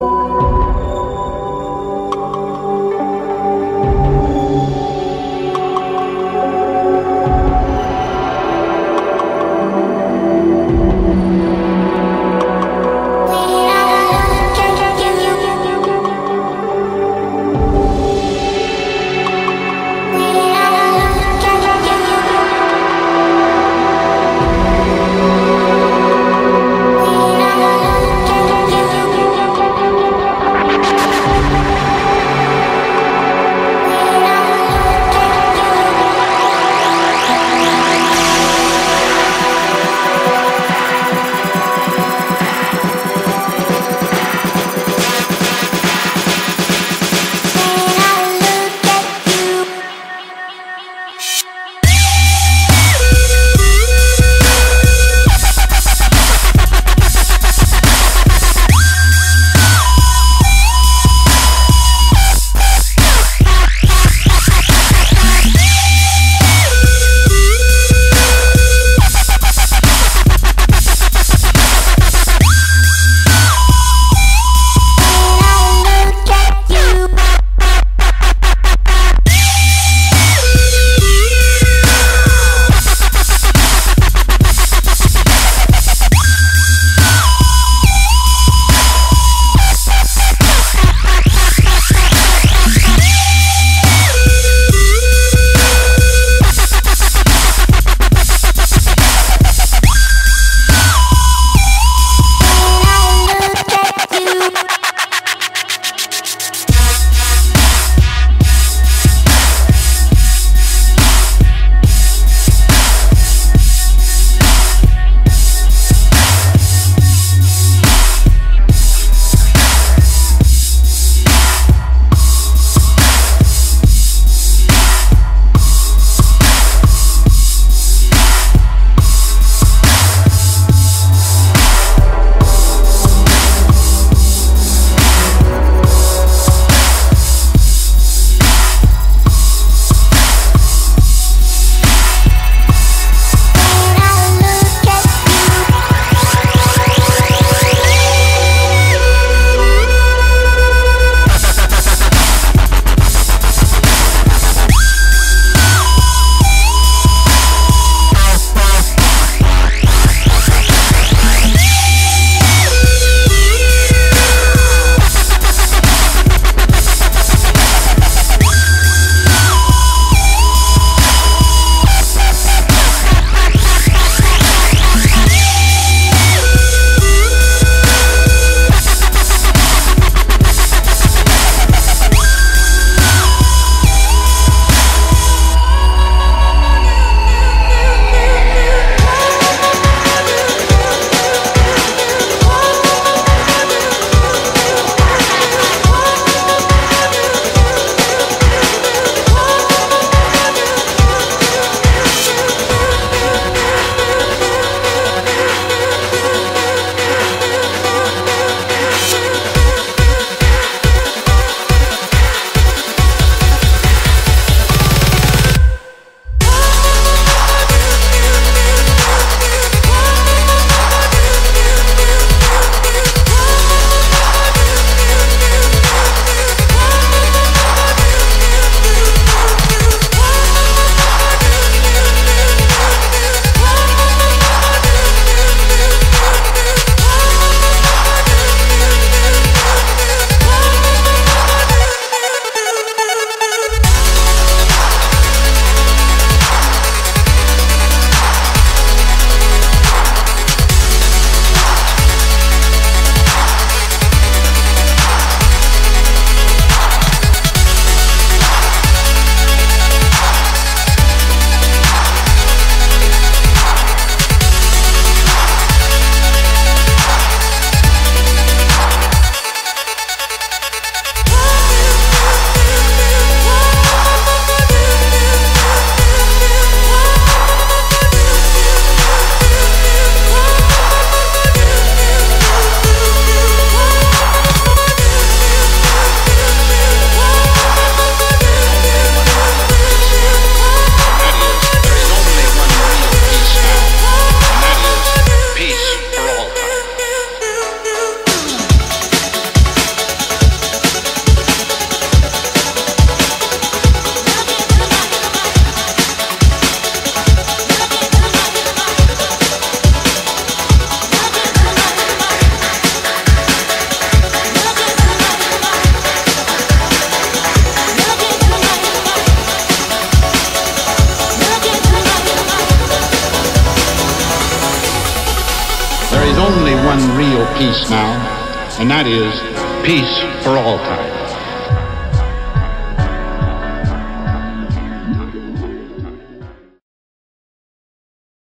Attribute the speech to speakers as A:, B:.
A: You. Peace now, and that is peace for all time.